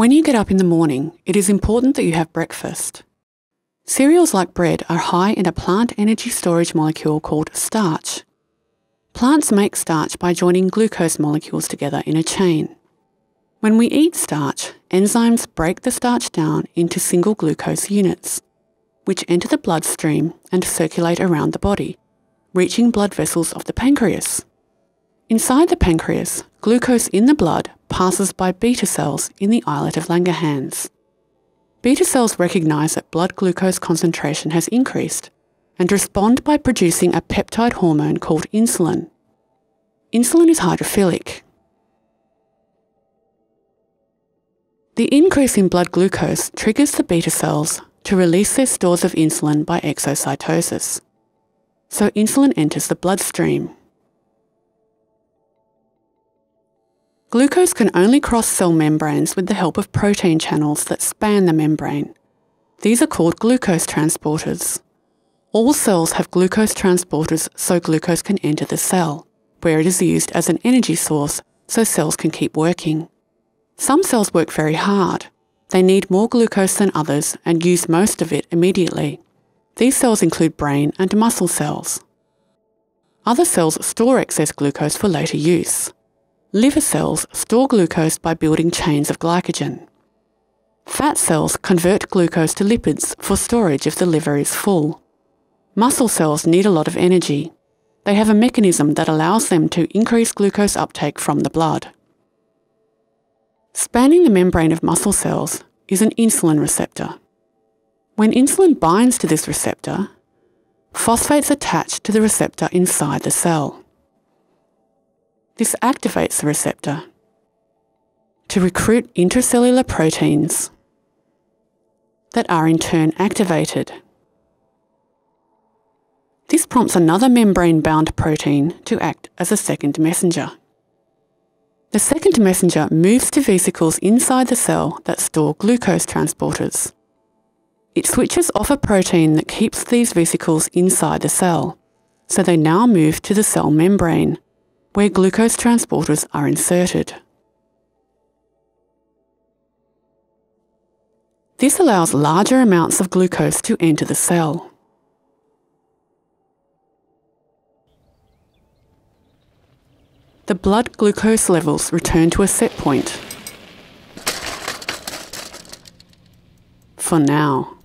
When you get up in the morning, it is important that you have breakfast. Cereals like bread are high in a plant energy storage molecule called starch. Plants make starch by joining glucose molecules together in a chain. When we eat starch, enzymes break the starch down into single glucose units, which enter the bloodstream and circulate around the body, reaching blood vessels of the pancreas. Inside the pancreas, glucose in the blood passes by beta cells in the islet of Langerhans. Beta cells recognise that blood glucose concentration has increased and respond by producing a peptide hormone called insulin. Insulin is hydrophilic. The increase in blood glucose triggers the beta cells to release their stores of insulin by exocytosis. So insulin enters the bloodstream. Glucose can only cross cell membranes with the help of protein channels that span the membrane. These are called glucose transporters. All cells have glucose transporters so glucose can enter the cell, where it is used as an energy source so cells can keep working. Some cells work very hard. They need more glucose than others and use most of it immediately. These cells include brain and muscle cells. Other cells store excess glucose for later use. Liver cells store glucose by building chains of glycogen. Fat cells convert glucose to lipids for storage if the liver is full. Muscle cells need a lot of energy. They have a mechanism that allows them to increase glucose uptake from the blood. Spanning the membrane of muscle cells is an insulin receptor. When insulin binds to this receptor, phosphates attach to the receptor inside the cell. This activates the receptor to recruit intracellular proteins that are in turn activated. This prompts another membrane bound protein to act as a second messenger. The second messenger moves to vesicles inside the cell that store glucose transporters. It switches off a protein that keeps these vesicles inside the cell, so they now move to the cell membrane where glucose transporters are inserted. This allows larger amounts of glucose to enter the cell. The blood glucose levels return to a set point. For now.